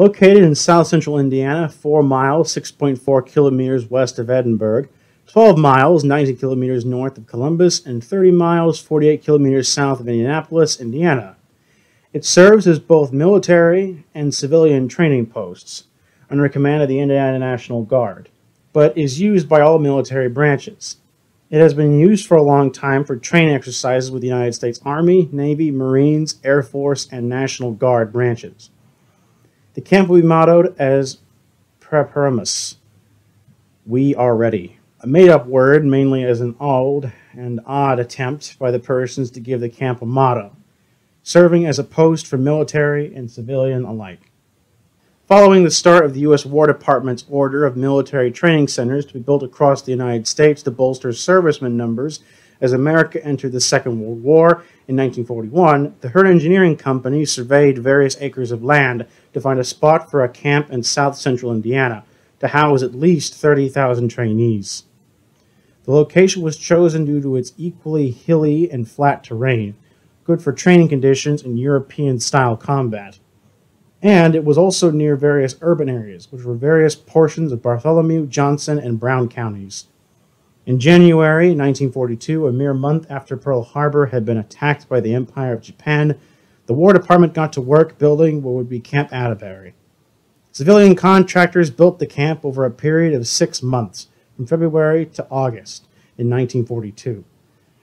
Located in south central Indiana, 4 miles, 6.4 kilometers west of Edinburgh, 12 miles, 90 kilometers north of Columbus, and 30 miles, 48 kilometers south of Indianapolis, Indiana. It serves as both military and civilian training posts under command of the Indiana National Guard, but is used by all military branches. It has been used for a long time for training exercises with the United States Army, Navy, Marines, Air Force, and National Guard branches. The camp will be mottoed as Preparamus. We are ready. A made up word, mainly as an old and odd attempt by the Persians to give the camp a motto, serving as a post for military and civilian alike. Following the start of the U.S. War Department's order of military training centers to be built across the United States to bolster servicemen numbers as America entered the Second World War in 1941, the Hurt Engineering Company surveyed various acres of land to find a spot for a camp in south central Indiana to house at least 30,000 trainees. The location was chosen due to its equally hilly and flat terrain, good for training conditions in European style combat. And it was also near various urban areas, which were various portions of Bartholomew, Johnson, and Brown counties. In January 1942, a mere month after Pearl Harbor had been attacked by the Empire of Japan, the War Department got to work building what would be Camp Atterbury. Civilian contractors built the camp over a period of six months, from February to August in 1942.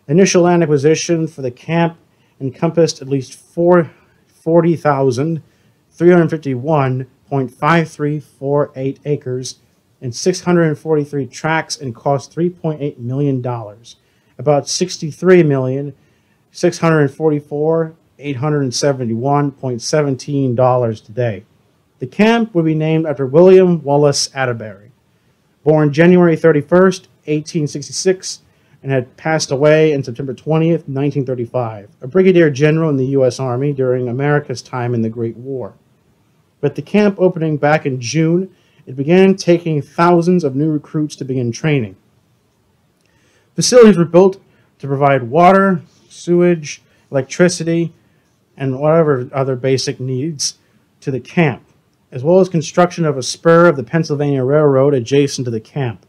Initial land acquisition for the camp encompassed at least 40,351.5348 acres and 643 tracks and cost $3.8 million. About 63 million, 644, $871.17 today. The camp would be named after William Wallace Atterbury, born January 31st, 1866, and had passed away on September 20th, 1935, a brigadier general in the U.S. Army during America's time in the Great War. But the camp opening back in June it began taking thousands of new recruits to begin training. Facilities were built to provide water, sewage, electricity, and whatever other basic needs to the camp, as well as construction of a spur of the Pennsylvania Railroad adjacent to the camp.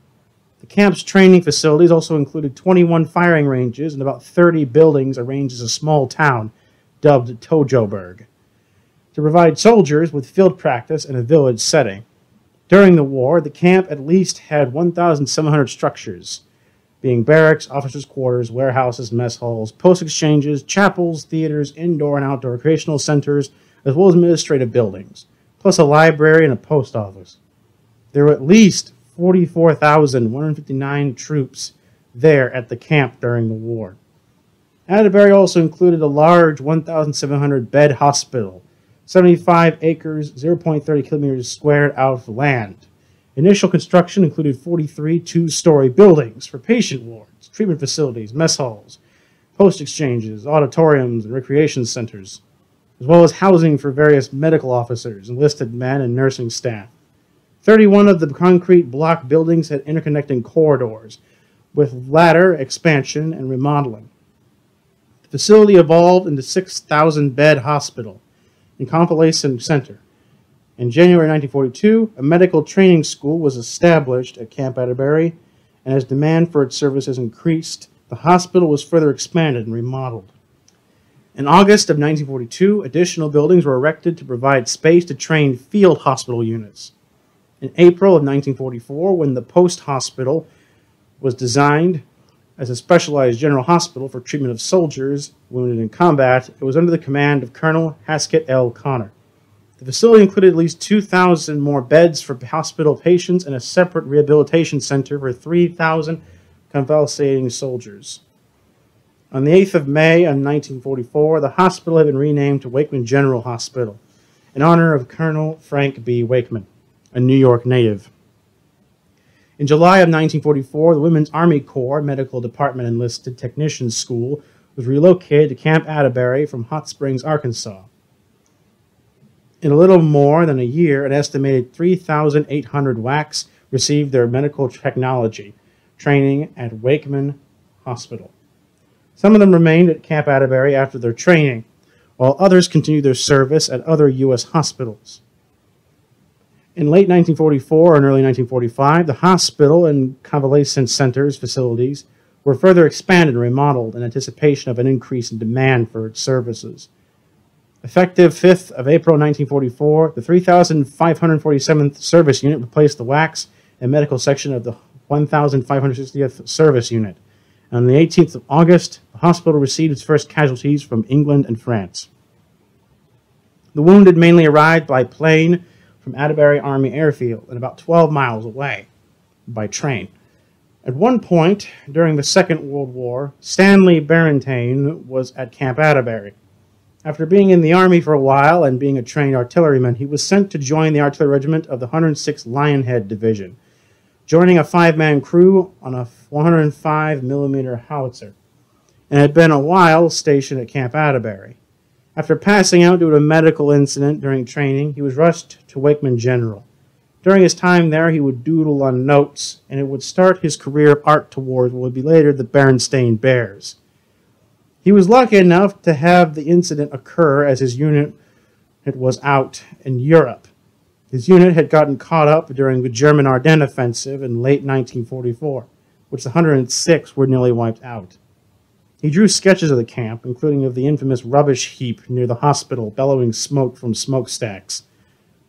The camp's training facilities also included 21 firing ranges and about 30 buildings arranged as a small town dubbed Tojoburg to provide soldiers with field practice in a village setting. During the war, the camp at least had 1,700 structures, being barracks, officers' quarters, warehouses, mess halls, post exchanges, chapels, theaters, indoor and outdoor recreational centers, as well as administrative buildings, plus a library and a post office. There were at least 44,159 troops there at the camp during the war. Atterbury also included a large 1,700 bed hospital 75 acres, 0.30 kilometers squared out of land. Initial construction included 43 two story buildings for patient wards, treatment facilities, mess halls, post exchanges, auditoriums, and recreation centers, as well as housing for various medical officers, enlisted men, and nursing staff. 31 of the concrete block buildings had interconnecting corridors, with latter expansion and remodeling. The facility evolved into 6,000 bed hospital and Convalescent Center. In January 1942, a medical training school was established at Camp Atterbury, and as demand for its services increased, the hospital was further expanded and remodeled. In August of 1942, additional buildings were erected to provide space to train field hospital units. In April of 1944, when the post hospital was designed as a specialized general hospital for treatment of soldiers wounded in combat, it was under the command of Colonel Haskett L. Connor. The facility included at least 2,000 more beds for hospital patients and a separate rehabilitation center for 3,000 convalescing soldiers. On the 8th of May of 1944, the hospital had been renamed to Wakeman General Hospital in honor of Colonel Frank B. Wakeman, a New York native. In July of 1944, the Women's Army Corps Medical Department Enlisted Technicians School was relocated to Camp Atterbury from Hot Springs, Arkansas. In a little more than a year, an estimated 3,800 WACs received their medical technology training at Wakeman Hospital. Some of them remained at Camp Atterbury after their training, while others continued their service at other U.S. hospitals. In late 1944 and early 1945, the hospital and convalescent centers facilities were further expanded and remodeled in anticipation of an increase in demand for its services. Effective 5th of April 1944, the 3,547th Service Unit replaced the WACS and medical section of the 1,560th Service Unit. On the 18th of August, the hospital received its first casualties from England and France. The wounded mainly arrived by plane from Atterbury Army Airfield and about 12 miles away by train. At one point during the Second World War, Stanley Berenstain was at Camp Atterbury. After being in the Army for a while and being a trained artilleryman, he was sent to join the artillery regiment of the 106th Lionhead Division, joining a five man crew on a 105 millimeter howitzer, and had been a while stationed at Camp Atterbury. After passing out due to a medical incident during training, he was rushed to Wakeman General. During his time there, he would doodle on notes, and it would start his career of art towards what would be later the Berenstain Bears. He was lucky enough to have the incident occur as his unit it was out in Europe. His unit had gotten caught up during the German Ardennes offensive in late 1944, which the 106 were nearly wiped out. He drew sketches of the camp, including of the infamous rubbish heap near the hospital, bellowing smoke from smokestacks.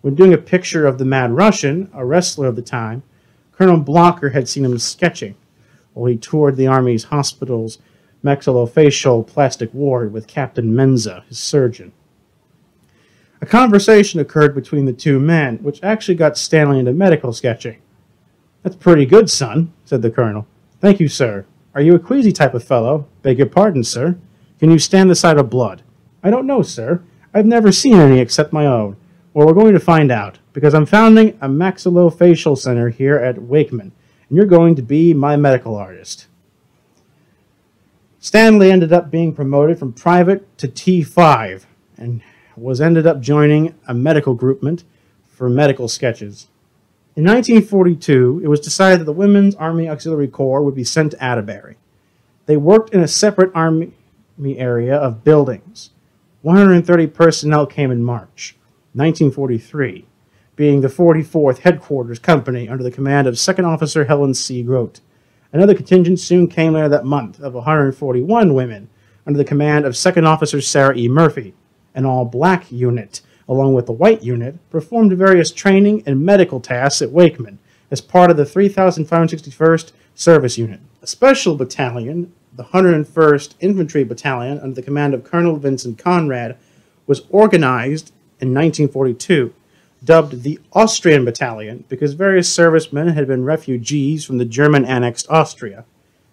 When doing a picture of the Mad Russian, a wrestler of the time, Colonel Blocker had seen him sketching while he toured the Army's hospital's maxillofacial plastic ward with Captain Menza, his surgeon. A conversation occurred between the two men, which actually got Stanley into medical sketching. That's pretty good, son, said the colonel. Thank you, sir. Are you a queasy type of fellow? Beg your pardon, sir. Can you stand the sight of blood? I don't know, sir. I've never seen any except my own. Well, we're going to find out, because I'm founding a maxillofacial center here at Wakeman, and you're going to be my medical artist. Stanley ended up being promoted from private to T5 and was ended up joining a medical groupment for medical sketches. In 1942, it was decided that the Women's Army Auxiliary Corps would be sent to Atterbury. They worked in a separate army area of buildings. 130 personnel came in March 1943, being the 44th Headquarters Company under the command of Second Officer Helen C. Grote. Another contingent soon came later that month of 141 women under the command of Second Officer Sarah E. Murphy, an all black unit along with the White Unit, performed various training and medical tasks at Wakeman as part of the 3,561st Service Unit. A special battalion, the 101st Infantry Battalion, under the command of Colonel Vincent Conrad, was organized in 1942, dubbed the Austrian Battalion because various servicemen had been refugees from the German annexed Austria.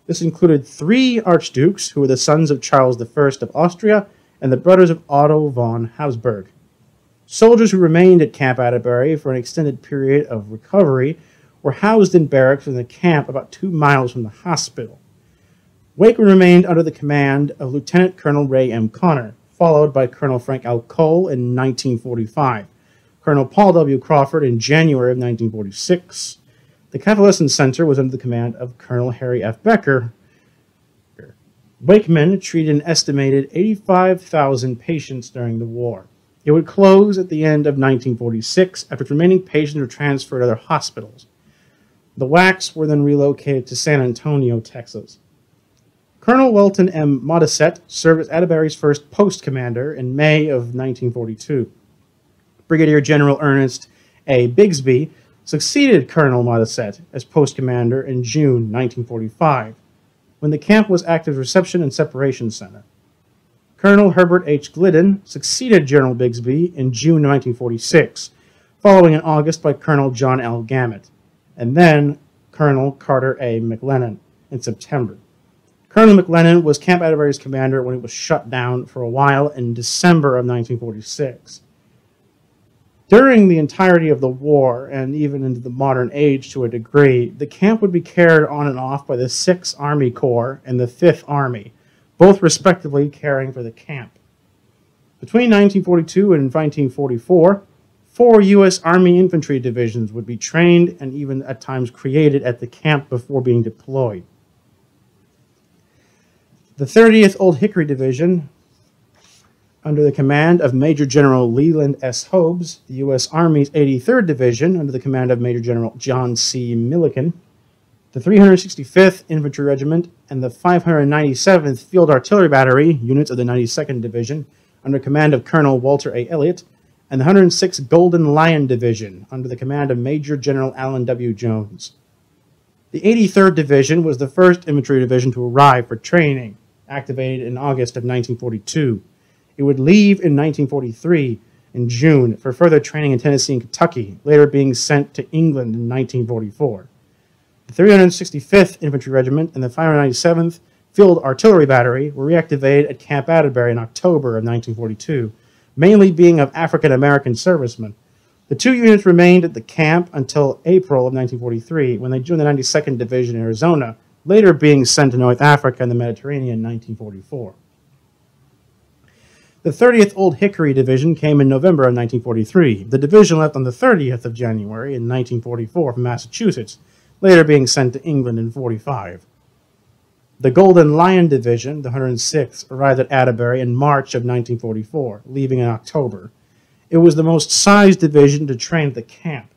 This included three archdukes who were the sons of Charles I of Austria and the brothers of Otto von Habsburg. Soldiers who remained at Camp Atterbury for an extended period of recovery were housed in barracks in the camp about two miles from the hospital. Wakeman remained under the command of Lieutenant Colonel Ray M. Connor, followed by Colonel Frank L. Cole in 1945, Colonel Paul W. Crawford in January of 1946. The Convalescent Center was under the command of Colonel Harry F. Becker. Wakeman treated an estimated 85,000 patients during the war. It would close at the end of 1946 after its remaining patients were transferred to other hospitals. The WACs were then relocated to San Antonio, Texas. Colonel Welton M. Modisette served as Atterbury's first post commander in May of 1942. Brigadier General Ernest A. Bigsby succeeded Colonel Modisette as post commander in June 1945, when the camp was active reception and separation center. Colonel Herbert H. Glidden succeeded General Bigsby in June 1946, following in August by Colonel John L. Gamet, and then Colonel Carter A. McLennan in September. Colonel McLennan was Camp Atterbury's commander when it was shut down for a while in December of 1946. During the entirety of the war, and even into the modern age to a degree, the camp would be carried on and off by the 6th Army Corps and the 5th Army, both respectively caring for the camp. Between 1942 and 1944, four U.S. Army infantry divisions would be trained and even at times created at the camp before being deployed. The 30th Old Hickory Division under the command of Major General Leland S. Hobbs, the U.S. Army's 83rd Division, under the command of Major General John C. Milliken, the 365th Infantry Regiment, and the 597th Field Artillery Battery, units of the 92nd Division, under command of Colonel Walter A. Elliott, and the 106th Golden Lion Division, under the command of Major General Alan W. Jones. The 83rd Division was the first infantry division to arrive for training, activated in August of 1942. It would leave in 1943 in June for further training in Tennessee and Kentucky, later being sent to England in 1944. The 365th Infantry Regiment and the 597th Field Artillery Battery were reactivated at Camp Atterbury in October of 1942, mainly being of African American servicemen. The two units remained at the camp until April of 1943 when they joined the 92nd Division in Arizona, later being sent to North Africa and the Mediterranean in 1944. The 30th Old Hickory Division came in November of 1943. The division left on the 30th of January in 1944 from Massachusetts, later being sent to England in 45. The Golden Lion Division, the 106th, arrived at Atterbury in March of 1944, leaving in October. It was the most sized division to train at the camp.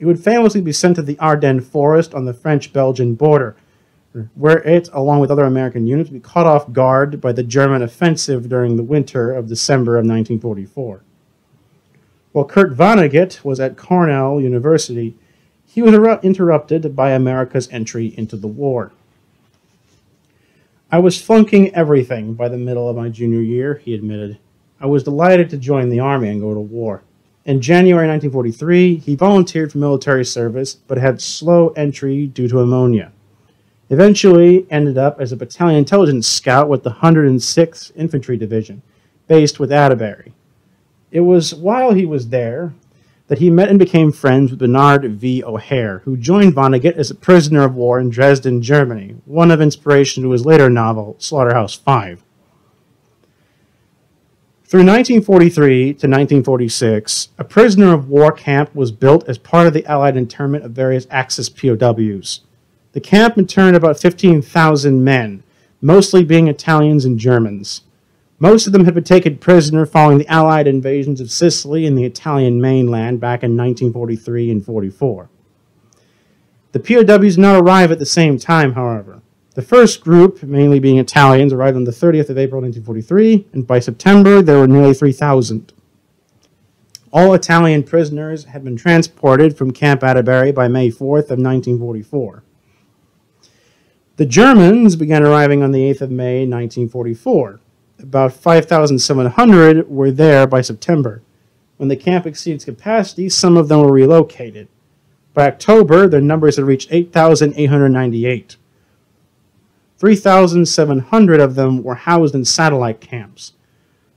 It would famously be sent to the Ardennes forest on the French Belgian border, where it, along with other American units, be caught off guard by the German offensive during the winter of December of 1944. While Kurt Vonnegut was at Cornell University, he was interrupted by America's entry into the war. I was flunking everything by the middle of my junior year, he admitted. I was delighted to join the Army and go to war. In January 1943, he volunteered for military service, but had slow entry due to pneumonia. Eventually, ended up as a battalion intelligence scout with the 106th Infantry Division, based with Atterbury. It was while he was there that he met and became friends with Bernard V. O'Hare, who joined Vonnegut as a prisoner of war in Dresden, Germany, one of inspiration to his later novel, Slaughterhouse Five. Through 1943 to 1946, a prisoner of war camp was built as part of the Allied internment of various Axis POWs. The camp interned about 15,000 men, mostly being Italians and Germans. Most of them had been taken prisoner following the Allied invasions of Sicily and the Italian mainland back in 1943 and 44. The POWs did not arrive at the same time, however. The first group, mainly being Italians, arrived on the 30th of April 1943, and by September there were nearly 3,000. All Italian prisoners had been transported from Camp Atterbury by May 4th of 1944. The Germans began arriving on the 8th of May 1944. About 5,700 were there by September. When the camp exceeded capacity, some of them were relocated. By October, their numbers had reached 8,898. 3,700 of them were housed in satellite camps.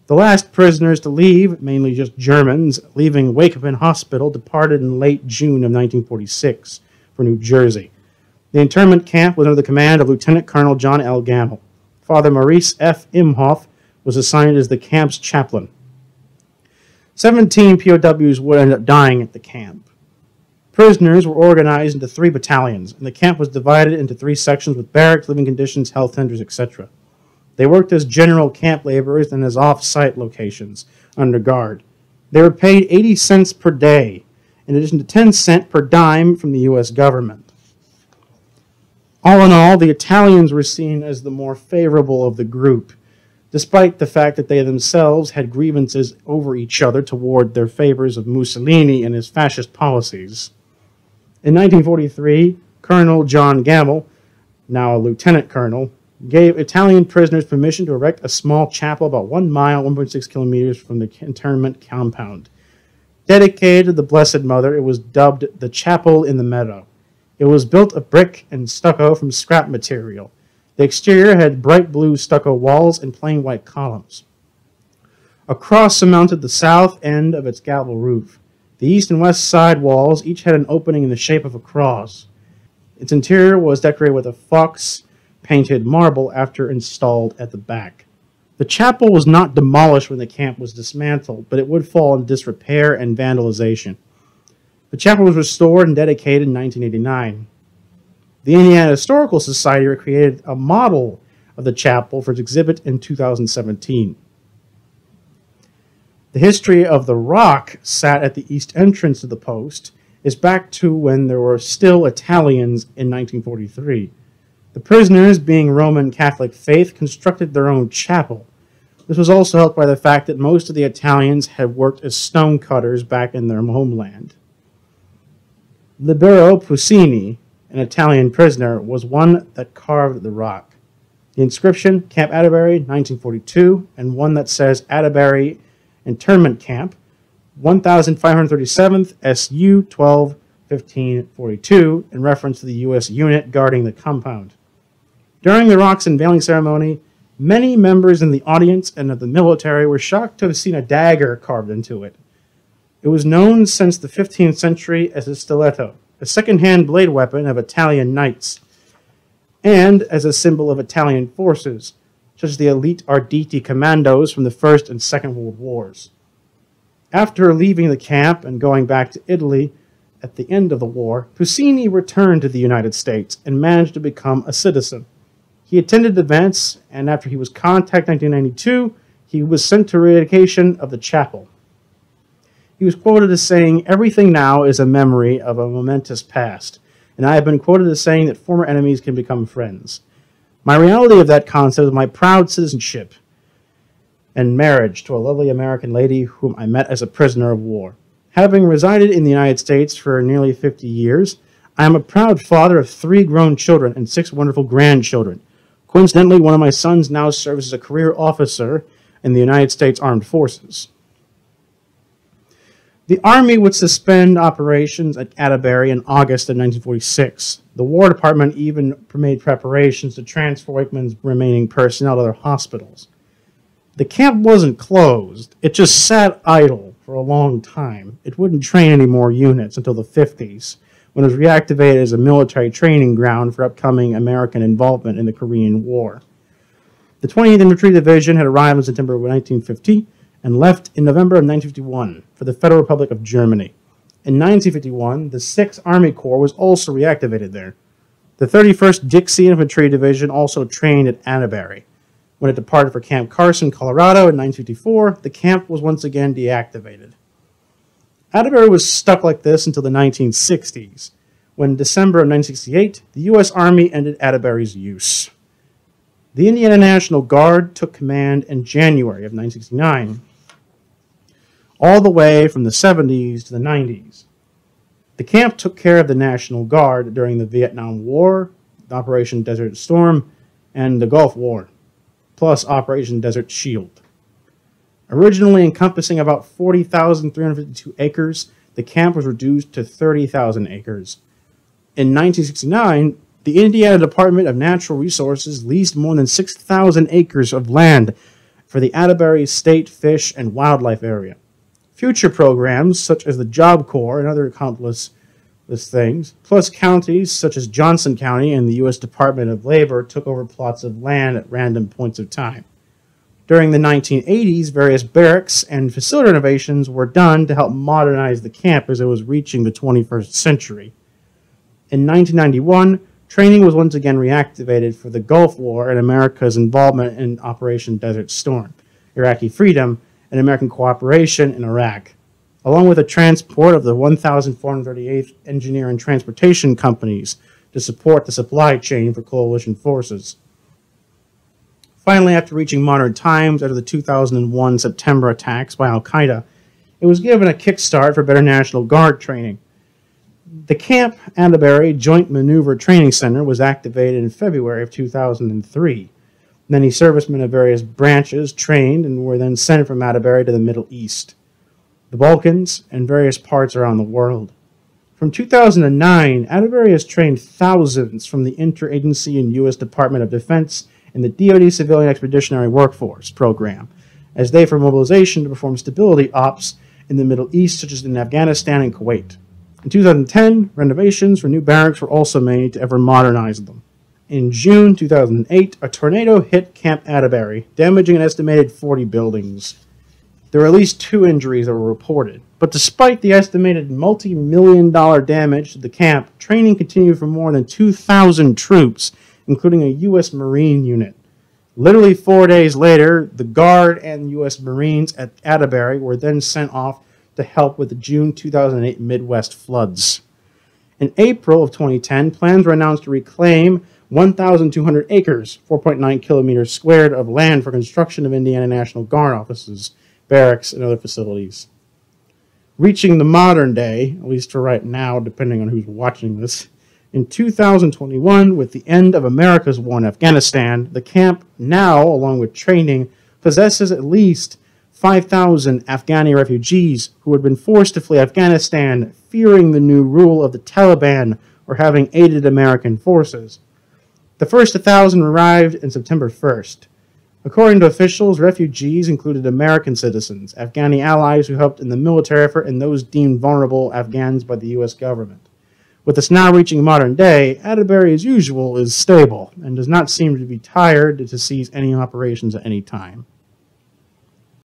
The last prisoners to leave, mainly just Germans, leaving Wakeman Hospital, departed in late June of 1946 for New Jersey. The internment camp was under the command of Lieutenant Colonel John L. Gamble. Father Maurice F. Imhoff was assigned as the camp's chaplain. Seventeen POWs would end up dying at the camp. Prisoners were organized into three battalions, and the camp was divided into three sections with barracks, living conditions, health centers, etc. They worked as general camp laborers and as off site locations under guard. They were paid 80 cents per day, in addition to 10 cents per dime from the U.S. government. All in all, the Italians were seen as the more favorable of the group, despite the fact that they themselves had grievances over each other toward their favors of Mussolini and his fascist policies. In 1943, Colonel John Gamble, now a lieutenant colonel, gave Italian prisoners permission to erect a small chapel about one mile, 1.6 kilometers from the internment compound. Dedicated to the Blessed Mother, it was dubbed the Chapel in the Meadow. It was built of brick and stucco from scrap material. The exterior had bright blue stucco walls and plain white columns. A cross surmounted the south end of its gable roof. The east and west side walls each had an opening in the shape of a cross. Its interior was decorated with a fox painted marble after installed at the back. The chapel was not demolished when the camp was dismantled, but it would fall into disrepair and vandalization. The chapel was restored and dedicated in 1989. The Indiana Historical Society created a model of the chapel for its exhibit in 2017. The history of the rock sat at the east entrance of the post is back to when there were still Italians in 1943. The prisoners, being Roman Catholic faith, constructed their own chapel. This was also helped by the fact that most of the Italians had worked as stonecutters back in their homeland. Libero Puccini, an Italian prisoner, was one that carved the rock. The inscription, Camp Atterbury, 1942, and one that says Atterbury Internment Camp, 1537th SU 12 1542, in reference to the U.S. unit guarding the compound. During the rock's unveiling ceremony, many members in the audience and of the military were shocked to have seen a dagger carved into it. It was known since the 15th century as a stiletto, a second-hand blade weapon of Italian knights, and as a symbol of Italian forces, such as the elite Arditi commandos from the First and Second World Wars. After leaving the camp and going back to Italy at the end of the war, Puccini returned to the United States and managed to become a citizen. He attended events, and after he was contacted in 1992, he was sent to reeducation of the chapel. He was quoted as saying, Everything now is a memory of a momentous past, and I have been quoted as saying that former enemies can become friends. My reality of that concept is my proud citizenship and marriage to a lovely American lady whom I met as a prisoner of war. Having resided in the United States for nearly 50 years, I am a proud father of three grown children and six wonderful grandchildren. Coincidentally, one of my sons now serves as a career officer in the United States Armed Forces. The Army would suspend operations at Atterbury in August of 1946. The War Department even made preparations to transfer Wakeman's remaining personnel to other hospitals. The camp wasn't closed, it just sat idle for a long time. It wouldn't train any more units until the 50s when it was reactivated as a military training ground for upcoming American involvement in the Korean War. The 20th Infantry Division had arrived in September of 1950 and left in November of 1951 for the Federal Republic of Germany. In 1951, the 6th Army Corps was also reactivated there. The 31st Dixie Infantry Division also trained at Atterbury. When it departed for Camp Carson, Colorado in 1954, the camp was once again deactivated. Atterbury was stuck like this until the 1960s, when in December of 1968, the U.S. Army ended Atterbury's use. The Indiana National Guard took command in January of 1969, all the way from the 70s to the 90s. The camp took care of the National Guard during the Vietnam War, Operation Desert Storm, and the Gulf War, plus Operation Desert Shield. Originally encompassing about 40,352 acres, the camp was reduced to 30,000 acres. In 1969, the Indiana Department of Natural Resources leased more than 6,000 acres of land for the Atterbury State Fish and Wildlife Area. Future programs, such as the Job Corps and other countless things, plus counties such as Johnson County and the U.S. Department of Labor took over plots of land at random points of time. During the 1980s, various barracks and facility renovations were done to help modernize the camp as it was reaching the 21st century. In 1991, training was once again reactivated for the Gulf War and America's involvement in Operation Desert Storm, Iraqi freedom, and American cooperation in Iraq, along with the transport of the 1,438th Engineer and Transportation Companies to support the supply chain for coalition forces. Finally, after reaching modern times after the 2001 September attacks by Al Qaeda, it was given a kickstart for better National Guard training. The Camp Atterbury Joint Maneuver Training Center was activated in February of 2003. Many servicemen of various branches trained and were then sent from Atterbury to the Middle East, the Balkans, and various parts around the world. From 2009, Atterbury has trained thousands from the Interagency and U.S. Department of Defense and the DoD Civilian Expeditionary Workforce Program, as they for mobilization to perform stability ops in the Middle East, such as in Afghanistan and Kuwait. In 2010, renovations for new barracks were also made to ever modernize them. In June 2008, a tornado hit Camp Atterbury, damaging an estimated 40 buildings. There were at least two injuries that were reported. But despite the estimated multi million dollar damage to the camp, training continued for more than 2,000 troops including a U.S. Marine unit. Literally four days later, the Guard and U.S. Marines at Atterbury were then sent off to help with the June 2008 Midwest floods. In April of 2010, plans were announced to reclaim 1,200 acres, 4.9 kilometers squared of land for construction of Indiana National Guard offices, barracks, and other facilities. Reaching the modern day, at least for right now, depending on who's watching this, in 2021, with the end of America's war in Afghanistan, the camp now, along with training, possesses at least 5,000 Afghani refugees who had been forced to flee Afghanistan, fearing the new rule of the Taliban or having aided American forces. The first 1,000 arrived in September 1st. According to officials, refugees included American citizens, Afghani allies who helped in the military effort, and those deemed vulnerable Afghans by the U.S. government. With us now reaching modern day, Atterbury, as usual, is stable and does not seem to be tired to seize any operations at any time.